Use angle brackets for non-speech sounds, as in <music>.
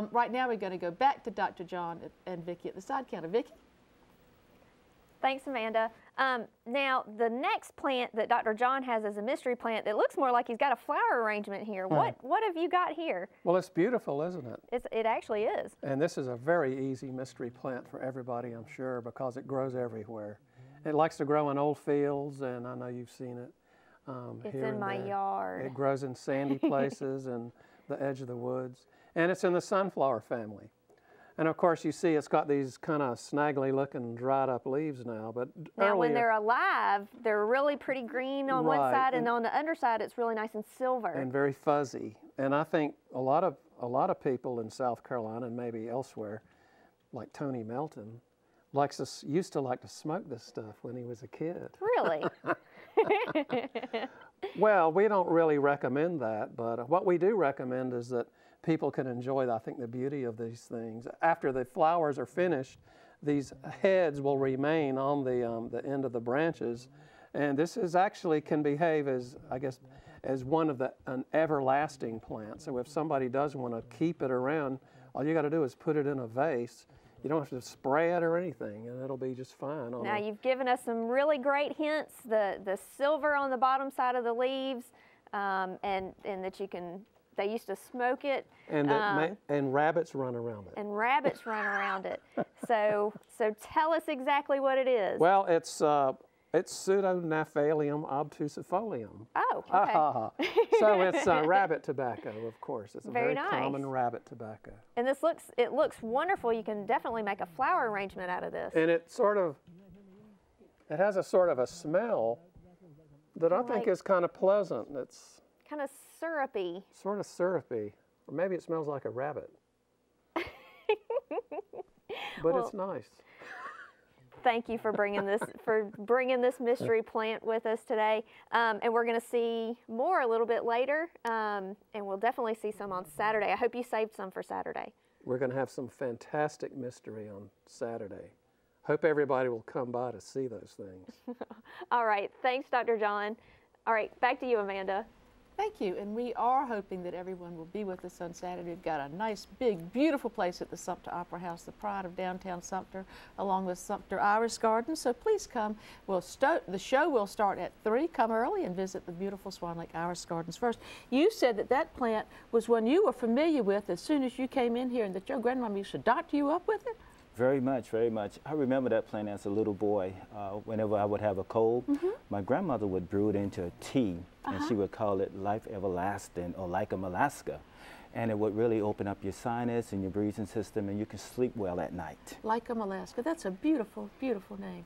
Um, Right now, we're going to go back to Dr. John and Vicky at the side counter. Vicky? Thanks, Amanda. Um, now, the next plant that Dr. John has is a mystery plant that looks more like he's got a flower arrangement here. What what have you got here? Well, it's beautiful, isn't it? It's, it actually is. And this is a very easy mystery plant for everybody, I'm sure, because it grows everywhere. It likes to grow in old fields, and I know you've seen it. Um, It's here in and my there. yard. It grows in sandy <laughs> places and the edge of the woods. And it's in the sunflower family. And of course, you see it's got these kind of snaggly looking dried up leaves now. But Now, when they're alive, they're really pretty green on one side, and, and- on the underside, it's really nice and silver. and very fuzzy. And I think a lot of a lot of people in South Carolina and maybe elsewhere, like Tony Melton, likes to, used to like to smoke this stuff when he was a kid. really? <laughs> <laughs> Well, we don't really recommend that, but what we do recommend is that people can enjoy, I think, the beauty of these things. After the flowers are finished, these heads will remain on the, um, the end of the branches. And this is actually can behave as, I guess, as one of the, an everlasting plant. So if somebody does want to keep it around, all you got to do is put it in a vase. You don't have to spray it or anything, and it'll be just fine. On now, you've given us some really great hints the, the silver on the bottom side of the leaves, um, and, and that you can, they used to smoke it. and, that um, ma- and rabbits run around it. and rabbits run around it. So, so tell us exactly what it is. Well, it's uh, it's Pseudognaphalium obtusifolium. oh, okay. so it's uh, <laughs> rabbit tobacco, of course. It's a Very very, common rabbit tobacco, And this looks, it looks wonderful. You can definitely make a flower arrangement out of this. and it sort of it has a sort of a smell that I think Like- is kind of pleasant. It's Kind of syrupy. sort of syrupy, or maybe it smells like a rabbit. <laughs> but Well- it's nice. Thank you for bringing this <laughs> for bringing this mystery plant with us today. Um, and we're going to see more a little bit later, um, and we'll definitely see some on Saturday. I hope you saved some for Saturday. We're going to have some fantastic mystery on Saturday. Hope everybody will come by to see those things. <laughs> All right, thanks, Dr. John. All right, back to you, Amanda. Thank you. And we are hoping that everyone will be with us on Saturday. We've got a nice, big, beautiful place at the Sumter Opera House, the pride of downtown Sumter, along with Sumter Iris Garden. So please come. We'll the show will start at 3. Come early and visit the beautiful Swan Lake Iris Gardens first. You said that that plant was one you were familiar with as soon as you came in here and that your grandmama used to doctor you up with it? Very much, very much. I remember that plant as a little boy. Uh, whenever I would have a cold, my grandmother would brew it into a tea, and she would call it Life Everlasting or Like a Alaska. And it would really open up your sinus and your breathing system, and you can sleep well at night. Like a Alaska. That's a beautiful, beautiful name.